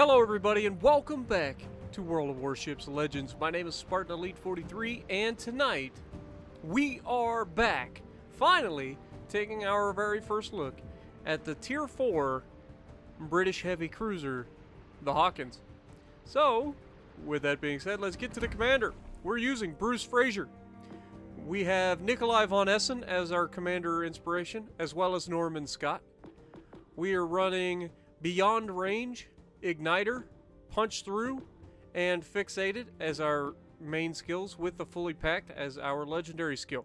Hello, everybody, and welcome back to World of Warships Legends. My name is Spartan Elite 43, and tonight we are back, finally, taking our very first look at the Tier 4 British heavy cruiser, the Hawkins. So, with that being said, let's get to the commander. We're using Bruce Fraser. We have Nikolai von Essen as our commander inspiration, as well as Norman Scott. We are running Beyond Range, Igniter, Punch Through, and Fixated as our main skills, with the Fully Packed as our legendary skill.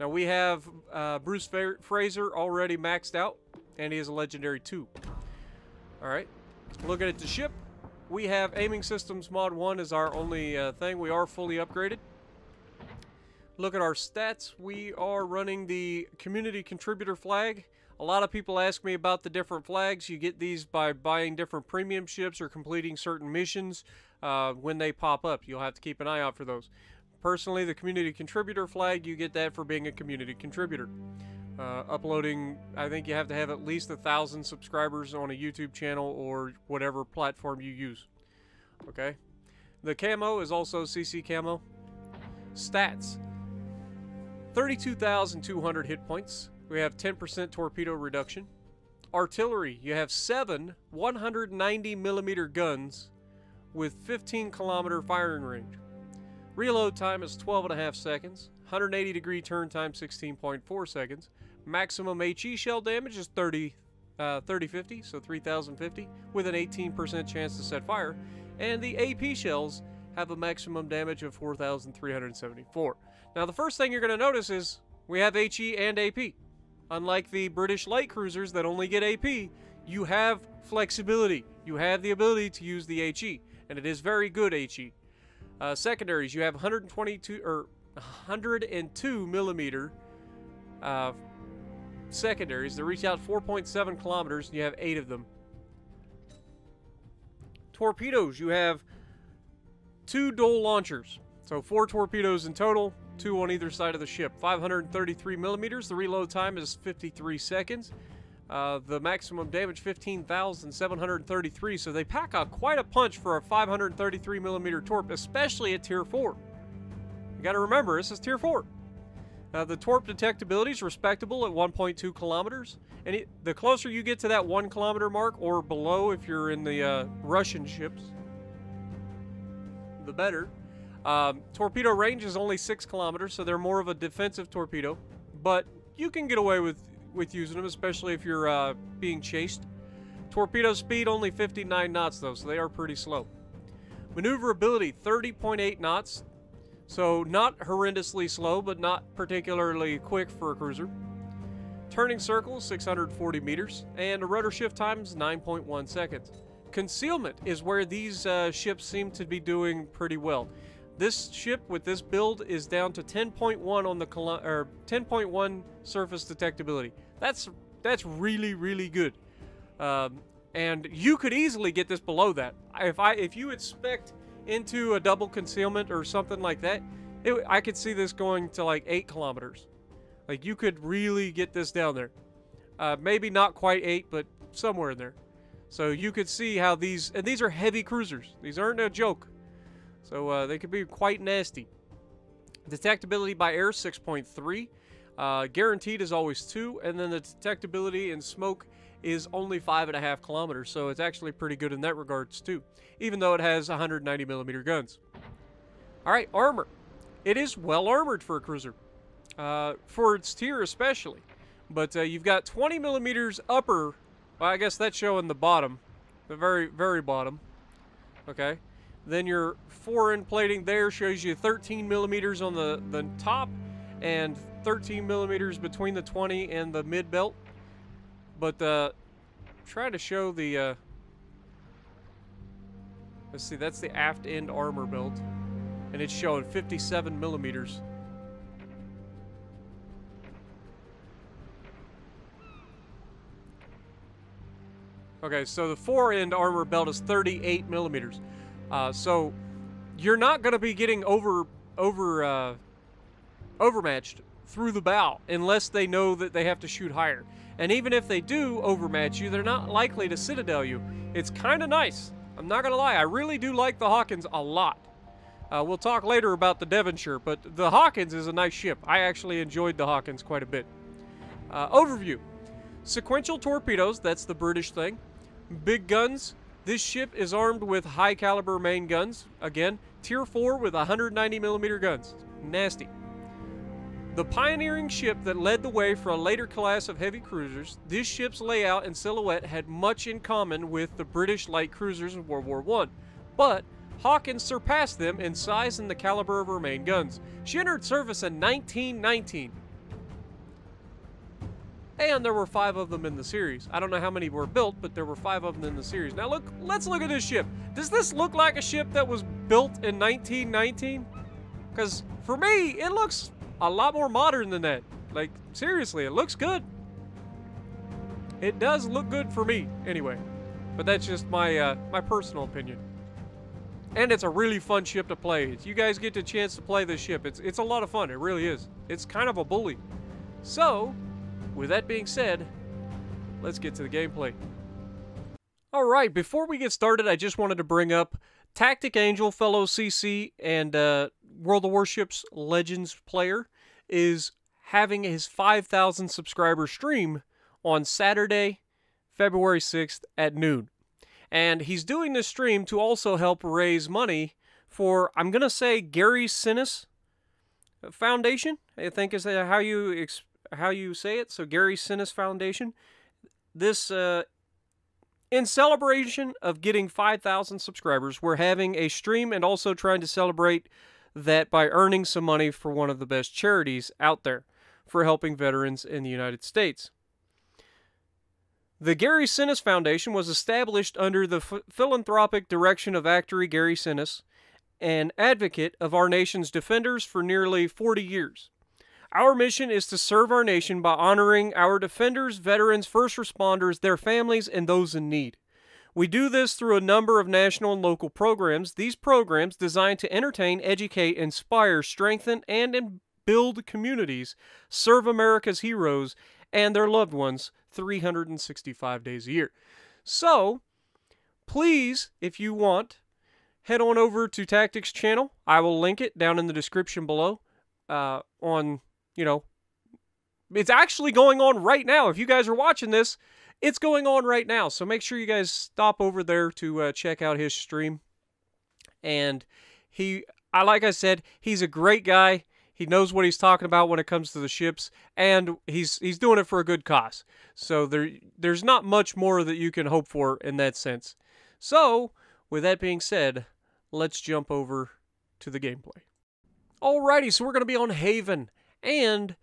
Now we have uh, Bruce Fra Fraser already maxed out, and he is a legendary too. Alright, looking at the ship, we have Aiming Systems Mod 1 as our only uh, thing. We are fully upgraded. Look at our stats. We are running the Community Contributor flag. A lot of people ask me about the different flags. You get these by buying different premium ships or completing certain missions uh, when they pop up. You'll have to keep an eye out for those. Personally, the Community Contributor flag, you get that for being a community contributor. Uh, uploading, I think you have to have at least a thousand subscribers on a YouTube channel or whatever platform you use. Okay? The camo is also CC camo. Stats 32,200 hit points. We have 10% torpedo reduction. Artillery, you have seven 190 millimeter guns with 15 kilometer firing range. Reload time is 12 and a half seconds. 180 degree turn time 16.4 seconds. Maximum HE shell damage is 30 uh, 3050, so 3050, with an 18% chance to set fire. And the AP shells have a maximum damage of 4,374. Now, the first thing you're going to notice is we have HE and AP. Unlike the British light cruisers that only get AP, you have flexibility. You have the ability to use the HE, and it is very good HE. Uh, secondaries, you have 122 or 102 millimeter uh, secondaries that reach out 4.7 kilometers, and you have eight of them. Torpedoes, you have two dual launchers, so four torpedoes in total, two on either side of the ship. 533 millimeters. The reload time is 53 seconds. Uh, the maximum damage 15,733. So they pack out quite a punch for a 533 millimeter torp, especially at tier 4. You got to remember, this is tier 4. Uh, the torp detectability is respectable at 1.2 kilometers. And it, the closer you get to that 1 kilometer mark, or below if you're in the uh, Russian ships, the better. Um, torpedo range is only 6 kilometers, so they're more of a defensive torpedo. But you can get away with, with using them, especially if you're uh, being chased. Torpedo speed only 59 knots, though, so they are pretty slow. Maneuverability 30.8 knots, so not horrendously slow, but not particularly quick for a cruiser. Turning circle 640 meters, and a rudder shift time is 9.1 seconds. Concealment is where these uh, ships seem to be doing pretty well. This ship with this build is down to 10.1 on the or 10.1 surface detectability. That's that's really really good. Um, and you could easily get this below that. If I if you inspect into a double concealment or something like that, it, I could see this going to like eight kilometers. Like you could really get this down there. Uh, maybe not quite eight, but somewhere in there. So you could see how these and these are heavy cruisers. These aren't a joke. So uh, they could be quite nasty. Detectability by air 6.3. Uh, guaranteed is always 2. And then the detectability in smoke is only 5.5 kilometers. So it's actually pretty good in that regards too. Even though it has 190 millimeter guns. Alright, armor. It is well armored for a cruiser. Uh, for its tier especially. But uh, you've got 20 millimeters upper. Well, I guess that's showing the bottom. The very, very bottom. Okay. Then your fore-end plating there shows you 13 millimeters on the, the top and 13 millimeters between the 20 and the mid belt. But uh, try to show the, uh, let's see, that's the aft end armor belt. And it's showing 57 millimeters. Okay, so the fore end armor belt is 38 millimeters. Uh, so you're not going to be getting over over uh, overmatched through the bow unless they know that they have to shoot higher. And even if they do overmatch you, they're not likely to citadel you. It's kind of nice. I'm not going to lie. I really do like the Hawkins a lot. Uh, we'll talk later about the Devonshire, but the Hawkins is a nice ship. I actually enjoyed the Hawkins quite a bit. Uh, overview. Sequential torpedoes, that's the British thing. Big guns. This ship is armed with high caliber main guns. Again, tier 4 with 190 millimeter guns. Nasty. The pioneering ship that led the way for a later class of heavy cruisers, this ship's layout and silhouette had much in common with the British light cruisers of World War I. But Hawkins surpassed them in size and the caliber of her main guns. She entered service in 1919. And there were five of them in the series. I don't know how many were built, but there were five of them in the series. Now look, let's look at this ship. Does this look like a ship that was built in 1919? Because for me, it looks a lot more modern than that. Like, seriously, it looks good. It does look good for me, anyway. But that's just my uh, my personal opinion. And it's a really fun ship to play. If you guys get the chance to play this ship, it's, it's a lot of fun. It really is. It's kind of a bully. So, with that being said, let's get to the gameplay. Alright, before we get started, I just wanted to bring up Tactic Angel, fellow CC, and uh, World of Warships Legends player, is having his 5,000 subscriber stream on Saturday, February 6th at noon. And he's doing this stream to also help raise money for, I'm going to say, Gary Sinise Foundation. I think is how you how you say it. So Gary Sinise Foundation. This uh, in celebration of getting 5,000 subscribers, we're having a stream and also trying to celebrate that by earning some money for one of the best charities out there for helping veterans in the United States. The Gary Sinise Foundation was established under the philanthropic direction of actor Gary Sinise, an advocate of our nation's defenders for nearly 40 years. Our mission is to serve our nation by honoring our defenders, veterans, first responders, their families, and those in need. We do this through a number of national and local programs. These programs designed to entertain, educate, inspire, strengthen, and build communities, serve America's heroes and their loved ones 365 days a year. So, please, if you want, head on over to Tactics channel. I will link it down in the description below uh, on, you know, it's actually going on right now. If you guys are watching this, it's going on right now. So make sure you guys stop over there to uh, check out his stream. And he, I like I said, he's a great guy. He knows what he's talking about when it comes to the ships, and he's he's doing it for a good cause. So there there's not much more that you can hope for in that sense. So, with that being said, let's jump over to the gameplay. Alrighty, so we're going to be on Haven, and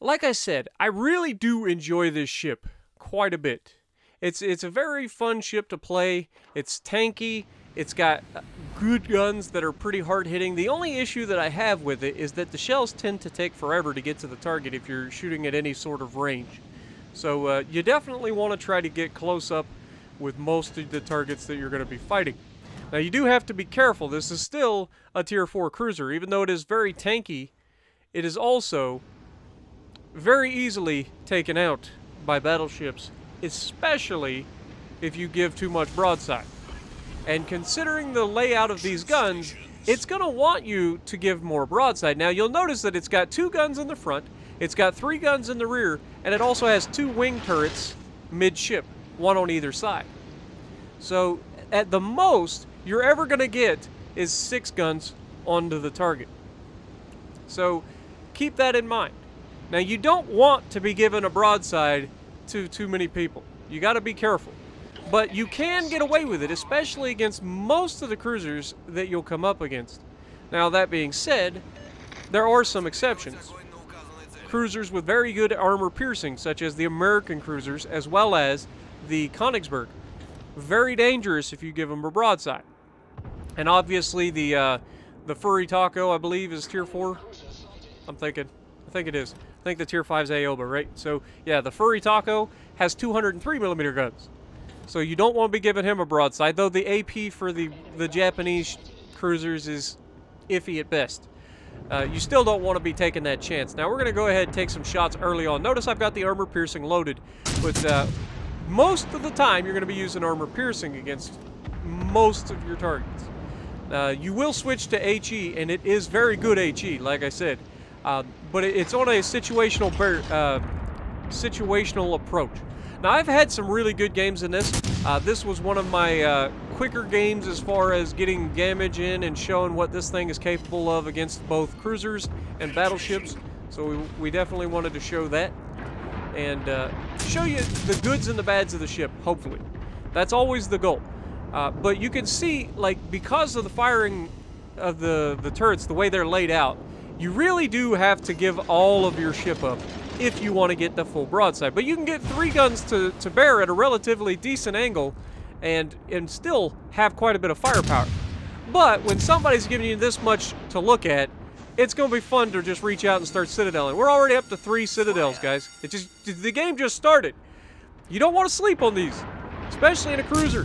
like I said, I really do enjoy this ship quite a bit. It's it's a very fun ship to play. It's tanky. It's got uh, good guns that are pretty hard hitting. The only issue that I have with it is that the shells tend to take forever to get to the target if you're shooting at any sort of range. So uh, you definitely want to try to get close up with most of the targets that you're going to be fighting. Now you do have to be careful. This is still a tier 4 cruiser. Even though it is very tanky, it is also very easily taken out by battleships, especially if you give too much broadside. And considering the layout of these guns, it's going to want you to give more broadside. Now, you'll notice that it's got two guns in the front, it's got three guns in the rear, and it also has two wing turrets midship, one on either side. So, at the most, you're ever going to get is six guns onto the target. So, keep that in mind. Now, you don't want to be given a broadside to too many people. You got to be careful. But you can get away with it, especially against most of the cruisers that you'll come up against. Now, that being said, there are some exceptions. Cruisers with very good armor piercing, such as the American cruisers, as well as the Königsberg. Very dangerous if you give them a broadside. And obviously, the uh, the Furutaka, I believe, is tier 4. I'm thinking. I think it is. I think the tier 5 is Aoba, right? So, yeah, the Furutaka has 203 millimeter guns. So you don't want to be giving him a broadside, though the AP for the, the Japanese cruisers is iffy at best. Uh, you still don't want to be taking that chance. Now we're going to go ahead and take some shots early on. Notice I've got the armor piercing loaded, but uh, most of the time you're going to be using armor piercing against most of your targets. Uh, you will switch to HE, and it is very good HE, like I said. Uh, but it's on a situational uh, situational approach. Now, I've had some really good games in this. Uh, this was one of my uh, quicker games as far as getting damage in and showing what this thing is capable of against both cruisers and battleships. So we, we definitely wanted to show that and uh, show you the goods and the bads of the ship, hopefully. That's always the goal. Uh, but you can see, like, because of the firing of the, the turrets, the way they're laid out, you really do have to give all of your ship up if you want to get the full broadside. But you can get three guns to, to bear at a relatively decent angle and, and still have quite a bit of firepower. But when somebody's giving you this much to look at, it's going to be fun to just reach out and start citadeling. We're already up to three citadels, guys. It just The game just started. You don't want to sleep on these, especially in a cruiser.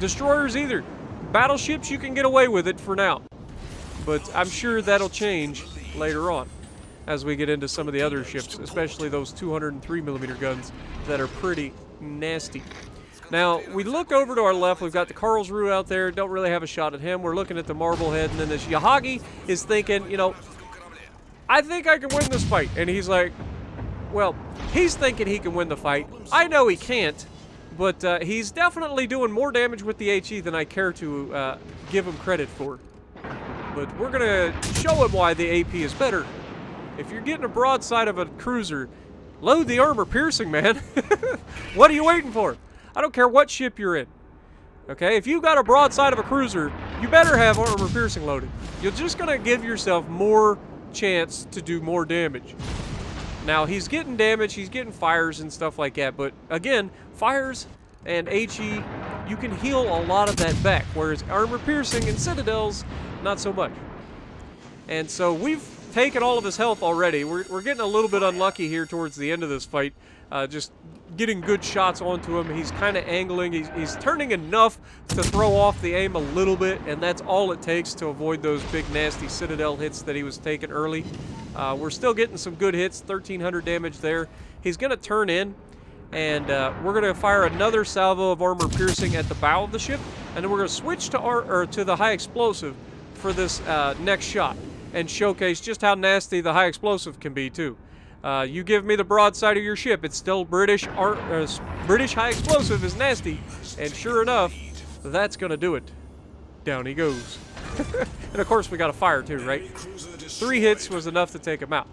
Destroyers either. Battleships, you can get away with it for now. But I'm sure that'll change later on as we get into some of the other ships, especially those 203 millimeter guns that are pretty nasty. Now, we look over to our left. We've got the Karlsruhe out there. Don't really have a shot at him. We're looking at the Marblehead, and then this Yahagi is thinking, you know, I think I can win this fight. And he's like, well, he's thinking he can win the fight. I know he can't, but uh, he's definitely doing more damage with the HE than I care to uh, give him credit for. But we're going to show him why the AP is better. If you're getting a broadside of a cruiser, load the armor piercing, man. what are you waiting for? I don't care what ship you're in. Okay, if you got a broadside of a cruiser, you better have armor piercing loaded. You're just gonna give yourself more chance to do more damage. Now, he's getting damage, he's getting fires and stuff like that, but again, fires and HE, you can heal a lot of that back, whereas armor piercing and citadels, not so much. And so we've taken all of his health already. We're, we're getting a little bit unlucky here towards the end of this fight. Uh, just getting good shots onto him. He's kind of angling. He's, he's turning enough to throw off the aim a little bit, and that's all it takes to avoid those big, nasty Citadel hits that he was taking early. Uh, we're still getting some good hits, 1,300 damage there. He's going to turn in, and uh, we're going to fire another salvo of armor piercing at the bow of the ship, and then we're going to switch to, our, or to the high explosive for this uh, next shot and showcase just how nasty the high explosive can be, too. Uh, you give me the broadside of your ship. It's still British. Uh, British high explosive is nasty, and sure enough, that's gonna do it. Down he goes. and of course, we got a fire too, right? Three hits was enough to take him out.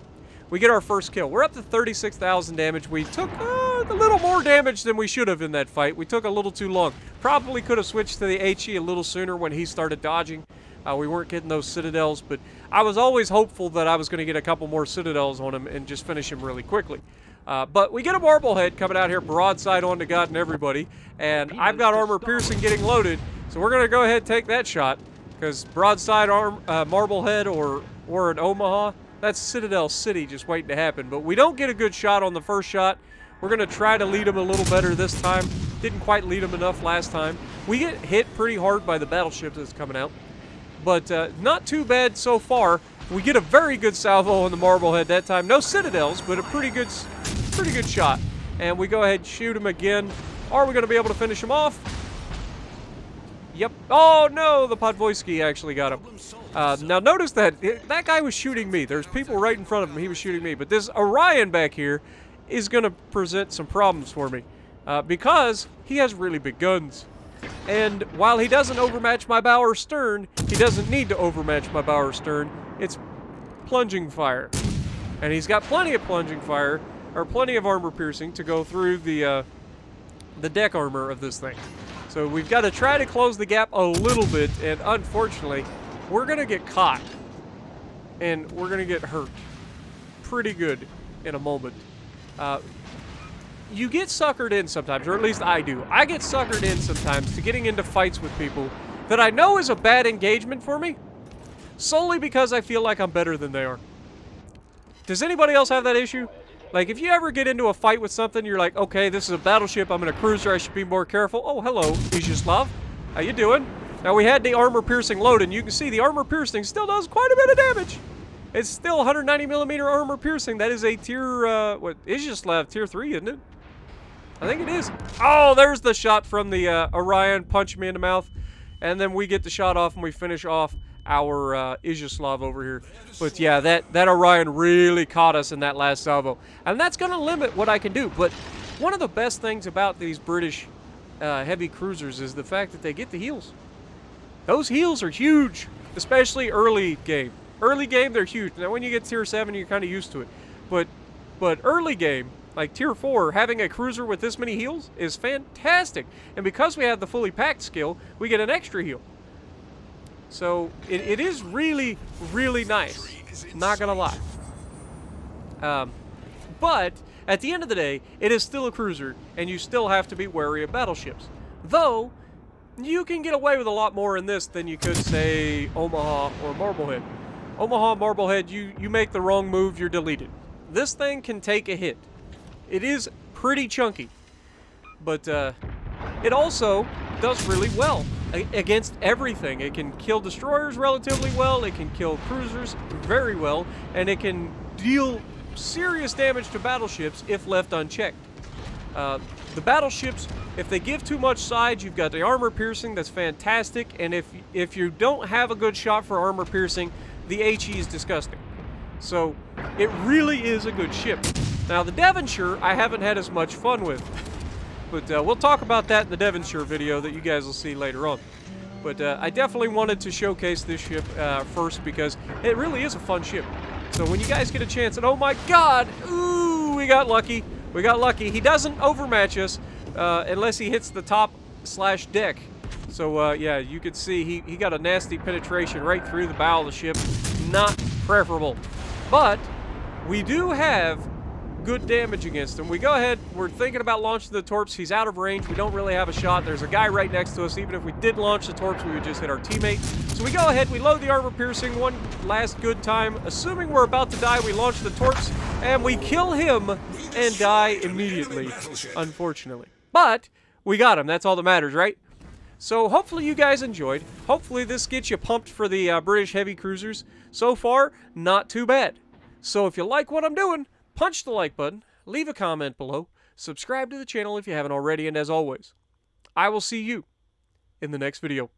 We get our first kill. We're up to 36,000 damage. We took uh, a little more damage than we should have in that fight. We took a little too long. Probably could have switched to the HE a little sooner when he started dodging. Uh, we weren't getting those citadels, but I was always hopeful that I was going to get a couple more citadels on him and just finish him really quickly. Uh, but we get a Marblehead coming out here broadside on to God and everybody, and I've got armor piercing getting loaded, so we're going to go ahead and take that shot because broadside arm uh, Marblehead or or an Omaha, that's Citadel City just waiting to happen. But we don't get a good shot on the first shot. We're going to try to lead him a little better this time. Didn't quite lead him enough last time. We get hit pretty hard by the battleship that's coming out but uh, not too bad so far. We get a very good salvo on the Marblehead that time. No Citadels, but a pretty good, pretty good shot. And we go ahead and shoot him again. Are we going to be able to finish him off? Yep. Oh, no, the Podvoisky actually got him. Uh, now, notice that that guy was shooting me. There's people right in front of him. He was shooting me. But this Orion back here is going to present some problems for me uh, because he has really big guns. And while he doesn't overmatch my bow or stern, he doesn't need to overmatch my bow or stern. It's plunging fire. And he's got plenty of plunging fire, or plenty of armor piercing to go through the, uh, the deck armor of this thing. So we've got to try to close the gap a little bit, and unfortunately, we're going to get caught. And we're going to get hurt pretty good in a moment. Uh, you get suckered in sometimes, or at least I do. I get suckered in sometimes to getting into fights with people that I know is a bad engagement for me, solely because I feel like I'm better than they are. Does anybody else have that issue? Like, if you ever get into a fight with something, you're like, okay, this is a battleship, I'm in a cruiser, I should be more careful. Oh, hello, Izyaslav. How you doing? Now, we had the armor-piercing load, and you can see the armor-piercing still does quite a bit of damage. It's still 190 millimeter armor piercing. That is a tier, uh, what, Izyaslav tier 3, isn't it? I think it is. Oh, there's the shot from the uh, Orion. Punch me in the mouth. And then we get the shot off and we finish off our uh, Izyaslav over here. But yeah, that, that Orion really caught us in that last salvo. And that's going to limit what I can do. But one of the best things about these British uh, heavy cruisers is the fact that they get the heals. Those heals are huge, especially early game. Early game, they're huge. Now, when you get tier 7, you're kind of used to it. But, but early game, like tier 4, having a cruiser with this many heals is fantastic. And because we have the fully packed skill, we get an extra heal. So it, it is really, really nice. Not gonna lie. Um, but at the end of the day, it is still a cruiser, and you still have to be wary of battleships. Though, you can get away with a lot more in this than you could, say, Omaha or Marblehead. Omaha, Marblehead, you, you make the wrong move, you're deleted. This thing can take a hit. It is pretty chunky. But uh, it also does really well against everything. It can kill destroyers relatively well, it can kill cruisers very well, and it can deal serious damage to battleships if left unchecked. Uh, the battleships, if they give too much side, you've got the armor piercing, that's fantastic, and if, if you don't have a good shot for armor piercing, the HE is disgusting. So, it really is a good ship. Now, the Devonshire, I haven't had as much fun with. But uh, we'll talk about that in the Devonshire video that you guys will see later on. But uh, I definitely wanted to showcase this ship uh, first because it really is a fun ship. So when you guys get a chance, and oh my god, ooh, we got lucky. We got lucky. He doesn't overmatch us uh, unless he hits the top slash deck. So uh, yeah, you can see he, he got a nasty penetration right through the bow of the ship. Not preferable. But we do have good damage against him. We go ahead, we're thinking about launching the torps. He's out of range. We don't really have a shot. There's a guy right next to us. Even if we did launch the torps, we would just hit our teammate. So we go ahead, we load the armor piercing one last good time. Assuming we're about to die, we launch the torps, and we kill him and die immediately, unfortunately. But we got him. That's all that matters, right? So hopefully you guys enjoyed. Hopefully this gets you pumped for the uh, British heavy cruisers. So far, not too bad. So if you like what I'm doing, punch the like button, leave a comment below, subscribe to the channel if you haven't already, and as always, I will see you in the next video.